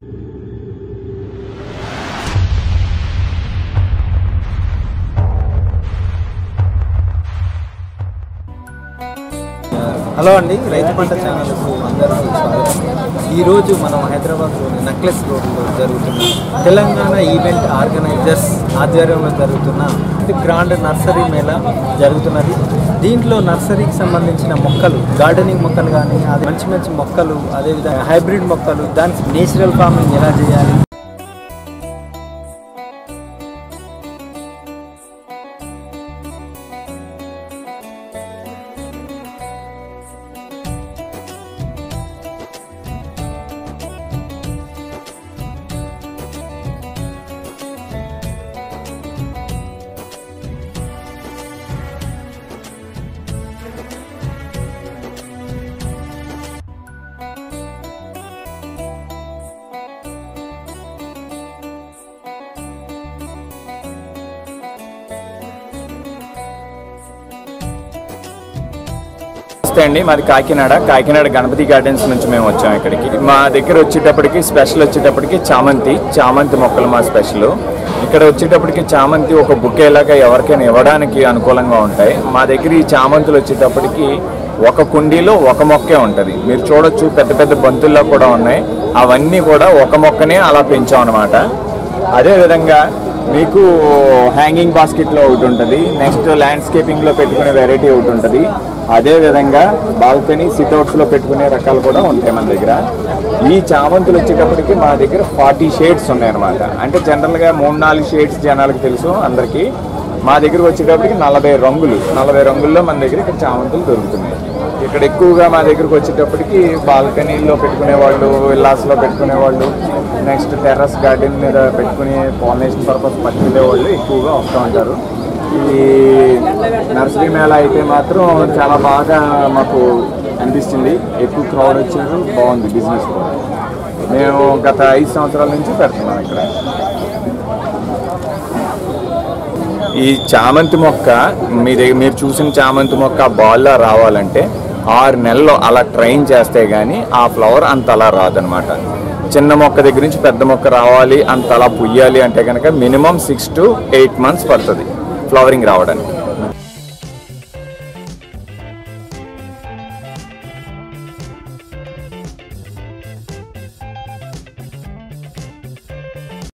you hello అండి రైతు పంట ఛానల్కు అందరూ స్వాగతం. ఈరోజు మనం హైదరాబాద్లోని నక్లెస్ రోడ్లో జరుగుతున్న తెలంగాణ ఈవెంట్ ఆర్గనైజర్స్ ఆధ్వర్యంలో జరుగుతున్న గ్రాండ్ నర్సరీ మేళా జరుగుతున్నది. దీంట్లో నర్సరీకి సంబంధించిన మొక్కలు గార్డెనింగ్ మొక్కలు కానీ అది మంచి మంచి మొక్కలు అదేవిధంగా హైబ్రిడ్ మొక్కలు దానికి నేచురల్ ఫార్మింగ్ ఎలా చేయాలి నమస్తే అండి. మాది కాకినాడ. కాకినాడ గణపతి గార్డెన్స్ నుంచి మేము వచ్చాం ఇక్కడికి. మా దగ్గర వచ్చేటప్పటికి స్పెషల్ వచ్చేటప్పటికి చామంతి చామంతి మొక్కలు మా స్పెషల్. ఇక్కడ వచ్చేటప్పటికి చామంతి ఒక బుకేలాగా ఎవరికైనా ఇవ్వడానికి అనుకూలంగా ఉంటాయి. మా దగ్గర ఈ చామంతులు వచ్చేటప్పటికి ఒక కుండీలో ఒక మొక్కే ఉంటుంది. మీరు చూడొచ్చు పెద్ద పెద్ద బంతుల్లో కూడా ఉన్నాయి. అవన్నీ కూడా ఒక మొక్కనే అలా పెంచాం అనమాట అదేవిధంగా మీకు హ్యాంగింగ్ బాస్కెట్లో ఒకటి ఉంటుంది. నెక్స్ట్ ల్యాండ్స్కేపింగ్లో పెట్టుకునే వెరైటీ ఒకటి ఉంటుంది. అదేవిధంగా బాల్కనీ సిట్అవుట్స్లో పెట్టుకునే రకాలు కూడా ఉంటాయి మన దగ్గర. ఈ చామంతులు వచ్చేటప్పటికి మా దగ్గర ఫార్టీ షేడ్స్ ఉన్నాయన్నమాట. అంటే జనరల్గా మూడు నాలుగు షేడ్స్ జనాలకు తెలుసు అందరికీ. మా దగ్గరకు వచ్చేటప్పటికి నలభై రంగులు. నలభై రంగుల్లో మన దగ్గర ఇక్కడ చామంతులు దొరుకుతున్నాయి. ఇక్కడ ఎక్కువగా మా దగ్గరకు వచ్చేటప్పటికి బాల్కనీలో పెట్టుకునే వాళ్ళు విల్లాస్లో పెట్టుకునే వాళ్ళు నెక్స్ట్ టెర్రస్ గార్డెన్ మీద పెట్టుకుని పాలినేషన్ పర్పస్ పట్టుకునేవాళ్ళు ఎక్కువగా వస్తూ ఉంటారు. ఈ నర్సరీ మేళ అయితే మాత్రం చాలా బాగా మాకు అనిపిస్తుంది. ఎక్కువ క్రౌడ్ వచ్చారు బాగుంది బిజినెస్ కూడా. మేము గత ఐదు సంవత్సరాల నుంచి పెడుతున్నాం ఇక్కడ. ఈ చామంతి మొక్క మీ దగ్గర మీరు చూసిన చామంతి మొక్క బాల్లో రావాలంటే ఆరు నెలలు అలా ట్రైన్ చేస్తే కానీ ఆ ఫ్లవర్ అంత అలా రాదనమాట. చిన్న మొక్క దగ్గర నుంచి పెద్ద మొక్క రావాలి అంత అలా పుయ్యాలి అంటే కనుక minimum six to eight months పడుతుంది ఫ్లవరింగ్ రావడానికి.